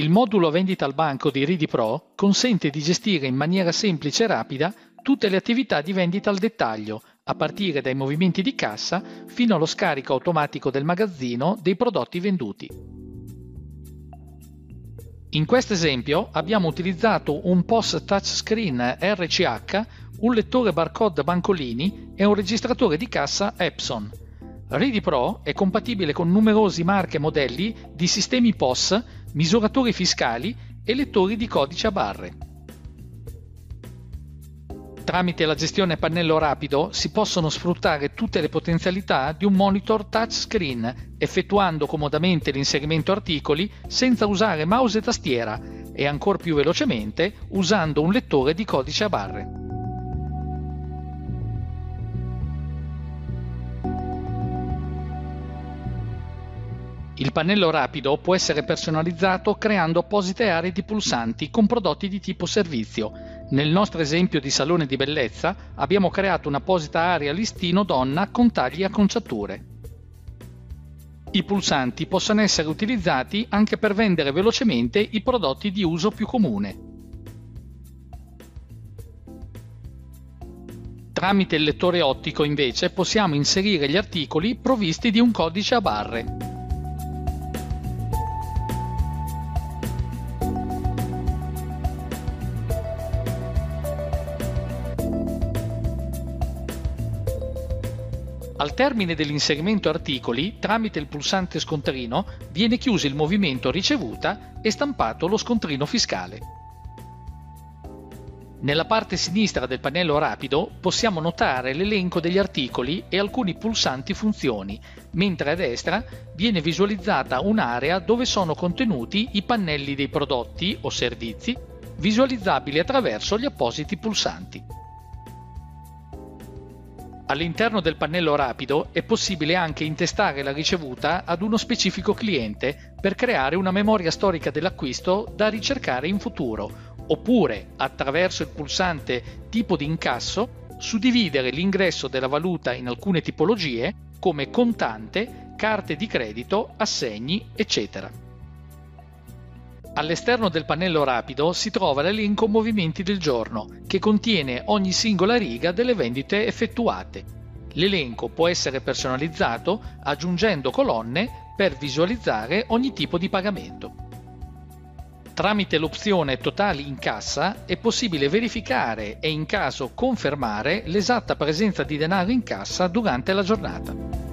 Il modulo vendita al banco di Ridi consente di gestire in maniera semplice e rapida tutte le attività di vendita al dettaglio, a partire dai movimenti di cassa fino allo scarico automatico del magazzino dei prodotti venduti. In questo esempio abbiamo utilizzato un POS touchscreen RCH, un lettore barcode Bancolini e un registratore di cassa Epson. Ready Pro è compatibile con numerosi marche e modelli di sistemi POS misuratori fiscali e lettori di codice a barre. Tramite la gestione pannello rapido si possono sfruttare tutte le potenzialità di un monitor touchscreen, effettuando comodamente l'inserimento articoli senza usare mouse e tastiera e ancora più velocemente usando un lettore di codice a barre. Il pannello rapido può essere personalizzato creando apposite aree di pulsanti con prodotti di tipo servizio. Nel nostro esempio di salone di bellezza abbiamo creato un'apposita area listino donna con tagli e acconciature. I pulsanti possono essere utilizzati anche per vendere velocemente i prodotti di uso più comune. Tramite il lettore ottico invece possiamo inserire gli articoli provvisti di un codice a barre. Al termine dell'inserimento articoli, tramite il pulsante scontrino, viene chiuso il movimento ricevuta e stampato lo scontrino fiscale. Nella parte sinistra del pannello rapido possiamo notare l'elenco degli articoli e alcuni pulsanti funzioni, mentre a destra viene visualizzata un'area dove sono contenuti i pannelli dei prodotti o servizi visualizzabili attraverso gli appositi pulsanti. All'interno del pannello rapido è possibile anche intestare la ricevuta ad uno specifico cliente per creare una memoria storica dell'acquisto da ricercare in futuro, oppure attraverso il pulsante tipo di incasso suddividere l'ingresso della valuta in alcune tipologie come contante, carte di credito, assegni, eccetera. All'esterno del pannello rapido si trova l'elenco movimenti del giorno, che contiene ogni singola riga delle vendite effettuate. L'elenco può essere personalizzato aggiungendo colonne per visualizzare ogni tipo di pagamento. Tramite l'opzione Totali in cassa è possibile verificare e in caso confermare l'esatta presenza di denaro in cassa durante la giornata.